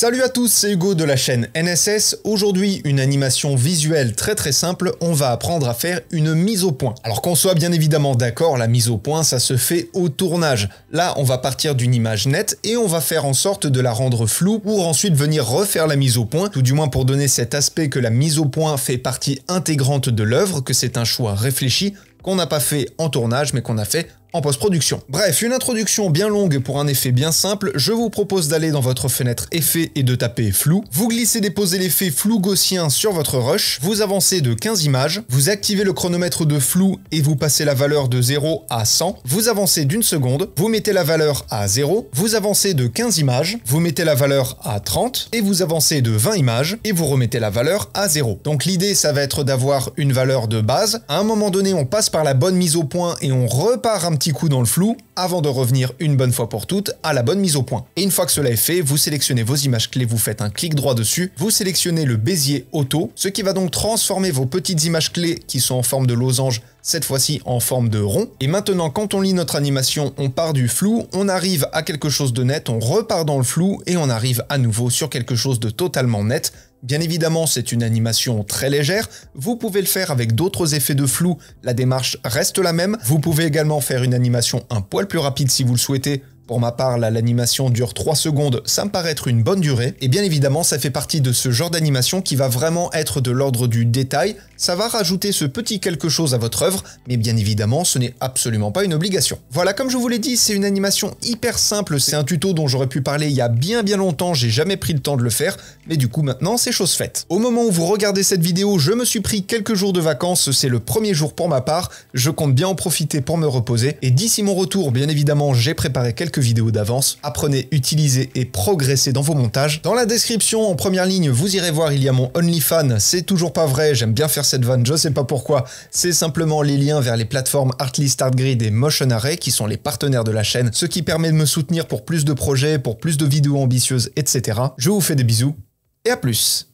Salut à tous, c'est Hugo de la chaîne NSS. Aujourd'hui, une animation visuelle très très simple, on va apprendre à faire une mise au point. Alors qu'on soit bien évidemment d'accord, la mise au point, ça se fait au tournage. Là, on va partir d'une image nette et on va faire en sorte de la rendre floue pour ensuite venir refaire la mise au point, tout du moins pour donner cet aspect que la mise au point fait partie intégrante de l'œuvre, que c'est un choix réfléchi, qu'on n'a pas fait en tournage mais qu'on a fait en post-production. Bref, une introduction bien longue pour un effet bien simple, je vous propose d'aller dans votre fenêtre effet et de taper flou. Vous glissez déposer l'effet flou gaussien sur votre rush, vous avancez de 15 images, vous activez le chronomètre de flou et vous passez la valeur de 0 à 100, vous avancez d'une seconde, vous mettez la valeur à 0, vous avancez de 15 images, vous mettez la valeur à 30 et vous avancez de 20 images et vous remettez la valeur à 0. Donc l'idée ça va être d'avoir une valeur de base, à un moment donné on passe par la bonne mise au point et on repart un petit coup dans le flou avant de revenir une bonne fois pour toutes à la bonne mise au point. Et une fois que cela est fait, vous sélectionnez vos images clés, vous faites un clic droit dessus, vous sélectionnez le bézier auto, ce qui va donc transformer vos petites images clés qui sont en forme de losange cette fois-ci en forme de rond. Et maintenant, quand on lit notre animation, on part du flou, on arrive à quelque chose de net, on repart dans le flou et on arrive à nouveau sur quelque chose de totalement net. Bien évidemment, c'est une animation très légère, vous pouvez le faire avec d'autres effets de flou, la démarche reste la même. Vous pouvez également faire une animation un poil plus rapide si vous le souhaitez, pour ma part, l'animation dure 3 secondes, ça me paraît être une bonne durée. Et bien évidemment, ça fait partie de ce genre d'animation qui va vraiment être de l'ordre du détail. Ça va rajouter ce petit quelque chose à votre œuvre, mais bien évidemment, ce n'est absolument pas une obligation. Voilà, comme je vous l'ai dit, c'est une animation hyper simple. C'est un tuto dont j'aurais pu parler il y a bien bien longtemps, j'ai jamais pris le temps de le faire, mais du coup maintenant c'est chose faite. Au moment où vous regardez cette vidéo, je me suis pris quelques jours de vacances, c'est le premier jour pour ma part, je compte bien en profiter pour me reposer, et d'ici mon retour, bien évidemment, j'ai préparé quelques vidéos d'avance. Apprenez, utilisez et progressez dans vos montages. Dans la description, en première ligne, vous irez voir, il y a mon OnlyFans. C'est toujours pas vrai, j'aime bien faire cette vanne, je sais pas pourquoi. C'est simplement les liens vers les plateformes Artlist, Artgrid et Motion Array qui sont les partenaires de la chaîne, ce qui permet de me soutenir pour plus de projets, pour plus de vidéos ambitieuses, etc. Je vous fais des bisous et à plus